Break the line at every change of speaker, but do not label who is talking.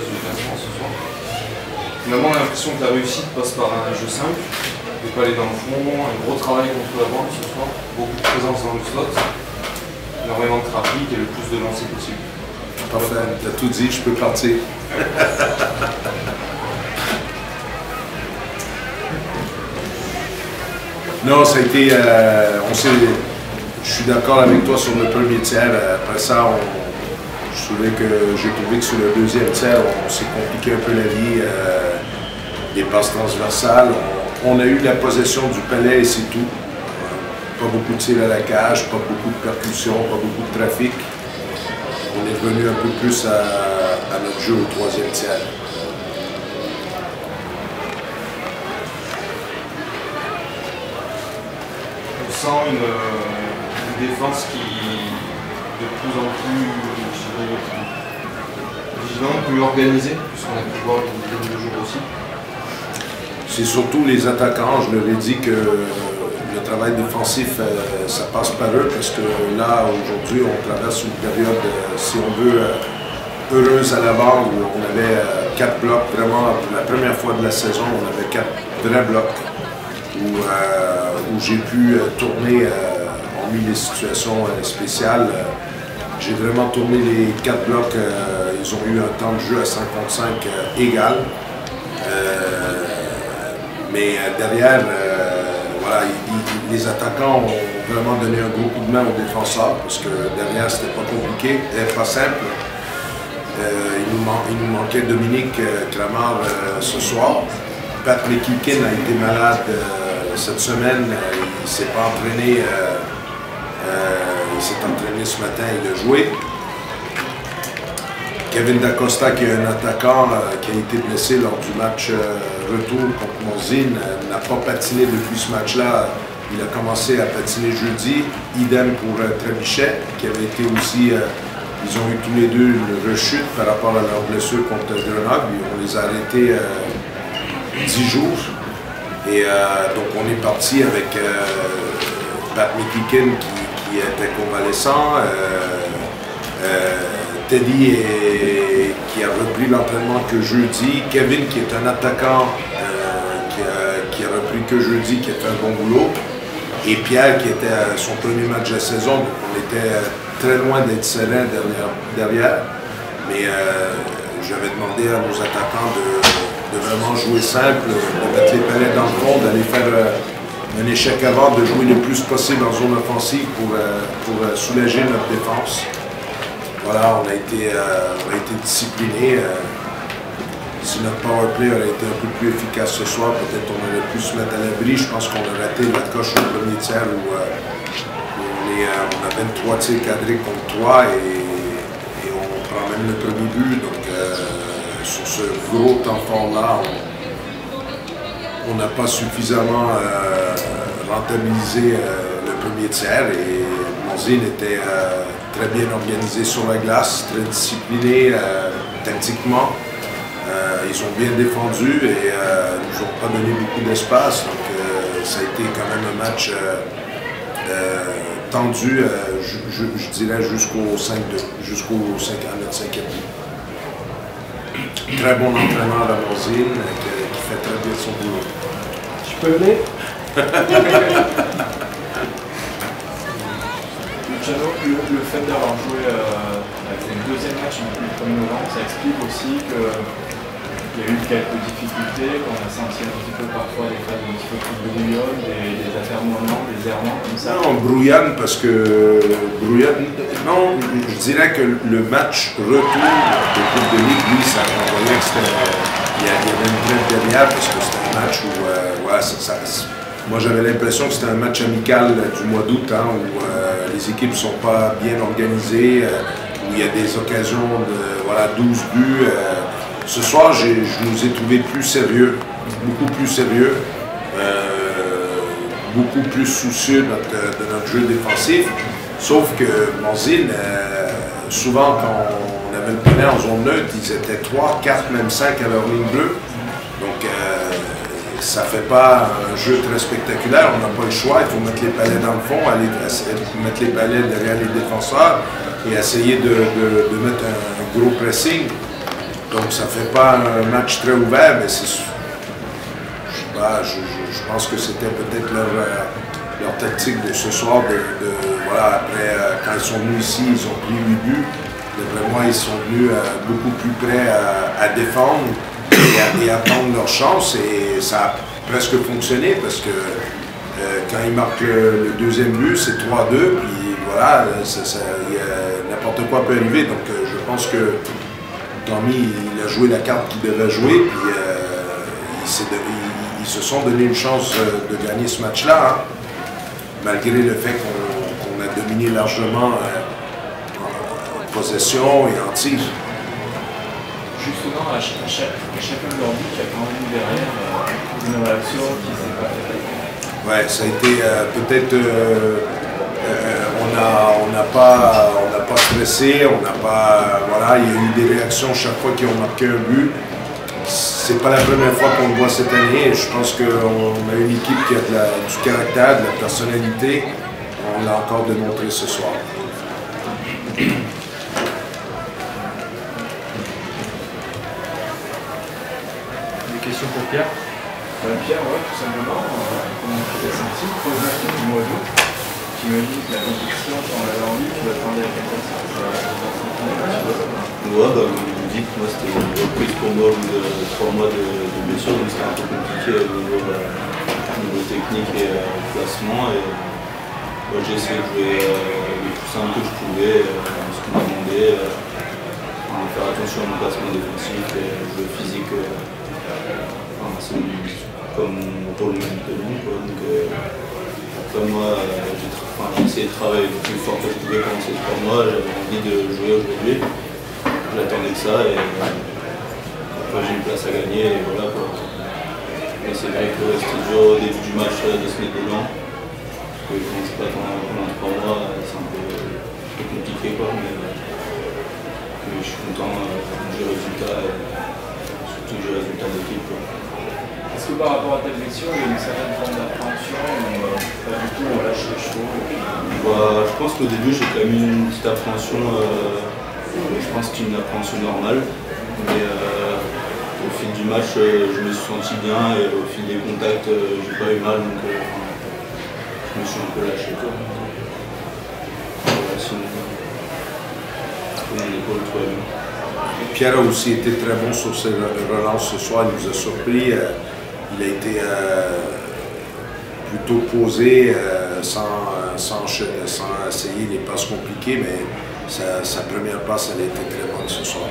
place du classement ce soir. Finalement, on a l'impression que la réussite passe par un jeu simple, ne pas aller dans le fond, un gros travail contre la bande ce soir, beaucoup de présence dans le slot, énormément de trafic et le plus de lancers possible.
Parfait, t'as tout dit, je peux partir. non, ça a été. Euh, on s'est je suis d'accord avec toi sur le premier tiers. Après ça, je trouvais que j'ai trouvé que sur le deuxième tiers, on, s'est compliqué un peu la vie. Euh, des passes transversales. On, a eu la possession du palais et c'est tout. pas beaucoup de tirs à la cage, pas beaucoup de percussions, pas beaucoup de trafic. On est revenu un peu plus à, notre jeu au troisième tiers.
On sent une défense qui de plus en plus vigilante, plus organisée, puisqu'on a pu voir le jour aussi.
C'est surtout les attaquants, je leur ai dit que le travail défensif, euh, ça passe par eux parce que là, aujourd'hui, on traverse une période, euh, si on veut, euh, heureuse à l'avant où on avait quatre blocs, vraiment, pour la première fois de la saison, on avait quatre vrais blocs où, où j'ai pu tourner les situations euh, spéciales. Euh, j'ai vraiment tourné les quatre blocs. Euh, ils ont eu un temps de jeu à 55 égal. mais derrière, voilà, les attaquants ont vraiment donné un gros coup de main aux défenseurs parce que derrière, c'était pas compliqué, pas simple. il, nous manquait Dominique Clamart ce soir. Pat McKinkin a été malade cette semaine. il ne s'est pas entraîné euh, il s'est entraîné ce matin, il a joué. Kevin Dacosta, qui est un attaquant euh, qui a été blessé lors du match euh, retour contre Morzine, n'a pas patiné depuis ce match-là. Il a commencé à patiner jeudi. Idem pour Trébuchet, qui avait été aussi. ils ont eu tous les deux une rechute par rapport à leur blessure contre Grenoble. On les a arrêtés dix jours. Et donc on est parti avec Pat qui qui était convalescent. Euh, euh, Teddy qui a repris l'entraînement que jeudi. Kevin qui est un attaquant euh, qui a, repris que jeudi, qui a fait un bon boulot. Et Pierre qui était à son premier match de saison, donc on était très loin d'être serein derrière. Mais j'avais demandé à nos attaquants de, vraiment jouer simple, de mettre les palais dans le fond, d'aller faire un échec avant, de jouer le plus possible en zone offensive pour, euh, pour euh, soulager notre défense. Voilà, on a été, euh, on a été discipliné. si notre power play aurait été un peu plus efficace ce soir, peut-être on aurait pu se mettre à l'abri. Je pense qu'on a raté la coche au premier tiers où, on, est, on, a 23 tirs cadrés contre 3 et, on prend même le premier but. Donc sur ce gros temps fort-là, on n'a pas suffisamment euh, rentabilisé euh, le premier tiers et Monzine était euh, très bien organisé sur la glace, très discipliné tactiquement. ils ont bien défendu et ne nous ont pas donné beaucoup d'espace. Donc ça a été quand même un match tendu, je, dirais, jusqu'au 5-2, jusqu'au 5 5 Très bon entraîneur à qui fait très bien son boulot
peux venir
le, fait d'avoir joué euh, avec le deuxième match depuis le 1er novembre, ça explique aussi qu'il y a eu quelques difficultés, qu'on a senti un petit peu parfois des phases un petit peu plus brouillonnes, des, des atermoiements, des errements comme ça.
Non, brouillonne parce que brouillonne. Non, je dirais que le match retour de Coupe de Ligue, oui, ça envoyait que c'était il y, avait une derrière parce que c'était un match où, euh, moi j'avais l'impression que c'était un match amical du mois d'août, hein, où euh, les équipes ne sont pas bien organisées, euh, où il y a des occasions de voilà, 12 buts. ce soir, je nous ai trouvés plus sérieux, beaucoup plus sérieux, beaucoup plus soucieux de notre, jeu défensif. Sauf que Monzine, souvent quand on avait le palais en zone neutre, ils étaient 3, 4, même 5 à leur ligne bleue. Donc, euh, ça ne fait pas un jeu très spectaculaire. On n'a pas le choix. Il faut mettre les palais dans le fond, aller mettre les palais derrière les défenseurs et essayer de, mettre un, gros pressing. Donc ça fait pas un match très ouvert, mais c'est. Je, pense que c'était peut-être leur, euh, leur tactique de ce soir. De, voilà, après, euh, quand ils sont venus ici, ils ont pris 8 buts. D'après moi, ils sont venus euh, beaucoup plus prêts à, défendre et à, attendre leur chance. Et ça a presque fonctionné parce que quand ils marquent le, deuxième but, c'est 3-2. Puis voilà, n'importe quoi peut arriver. Donc je pense que Tommy, il a joué la carte qu'il devait jouer, puis euh, ils, se sont donné une chance euh, de gagner ce match-là, hein. Malgré le fait qu'on a dominé largement euh, en possession et en tir.
Justement, à, chacun de leurs buts, il y a quand même derrière une réaction qui s'est pas faite.
Ouais, ça a été peut-être on n'a pas, pas stressé, on n'a pas. Voilà, il y a eu des réactions chaque fois qu'ils ont marqué un but. C'est pas la première fois qu'on le voit cette année. Je pense qu'on a une équipe qui a du caractère, de la personnalité. On l'a encore démontré ce soir.
Des questions pour Pierre? Euh, Pierre, ouais, tout simplement, euh, comment tu t'es senti le du mois d'août tu me dis que la compétition, quand on l'avait en ligne, tu l'attendais à quelque chose
Ouais, vous dites, moi c'était une reprise pour moi de trois mois de, de blessure, donc c'était un peu compliqué au niveau, niveau technique et euh, placement. Et, moi j'ai essayé de jouer euh, le plus simple que je pouvais, euh, ce qu'on m'a demandé, euh, faire attention à mon placement défensif et jouer physique. C'est comme rôle maintenant. Donc, comme moi, j'ai essayé de travailler le plus fort que je pouvais pendant ces trois mois, j'avais envie de jouer aujourd'hui. J'attendais ça et après j'ai une place à gagner et voilà. Mais c'est vrai que c'était dur au début du match de se mettre dedans. Parce que quand c'est pas pendant, trois mois, c'est un peu, compliqué quoi. Mais, je suis content euh, du résultat et surtout du résultat d'équipe.
Est-ce que par rapport à ta blessure, il y a une certaine forme d'appréhension ou euh, pas du tout, on lâche les chevaux
bah, Je pense qu'au début, j'ai quand même eu une petite appréhension, euh, je pense qu'une appréhension normale. Mais euh, au fil du match, je me suis senti bien et au fil des contacts, j'ai pas eu mal. Donc je me suis un peu lâché. Quoi. Voilà, sinon, mon épaule, tout va bien.
Pierre a aussi été très bon sur ses relances ce soir, il nous a surpris il a été euh, plutôt posé euh, sans, sans, essayer les passes compliquées, mais sa, sa première passe, elle a été très bonne ce soir.